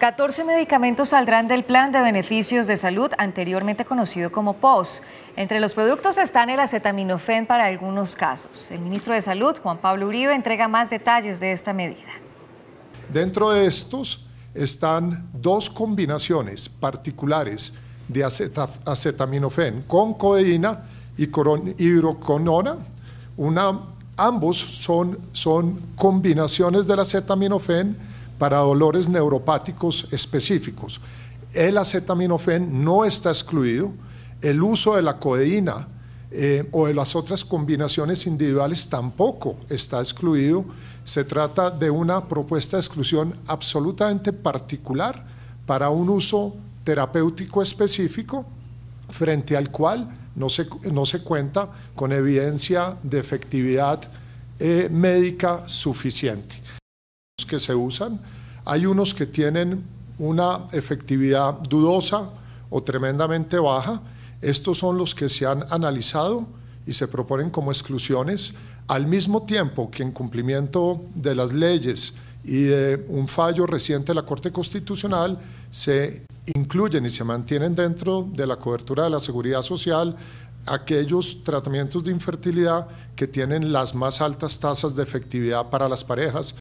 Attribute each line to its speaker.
Speaker 1: 14 medicamentos saldrán del Plan de Beneficios de Salud, anteriormente conocido como POS. Entre los productos están el acetaminofén para algunos casos. El ministro de Salud, Juan Pablo Uribe, entrega más detalles de esta medida.
Speaker 2: Dentro de estos están dos combinaciones particulares de acetaminofén con codeína y hidroconona. Ambos son, son combinaciones del acetaminofén para dolores neuropáticos específicos. El acetaminofén no está excluido, el uso de la codeína eh, o de las otras combinaciones individuales tampoco está excluido. Se trata de una propuesta de exclusión absolutamente particular para un uso terapéutico específico frente al cual no se, no se cuenta con evidencia de efectividad eh, médica suficiente que se usan. Hay unos que tienen una efectividad dudosa o tremendamente baja. Estos son los que se han analizado y se proponen como exclusiones, al mismo tiempo que en cumplimiento de las leyes y de un fallo reciente de la Corte Constitucional se incluyen y se mantienen dentro de la cobertura de la seguridad social aquellos tratamientos de infertilidad que tienen las más altas tasas de efectividad para las parejas.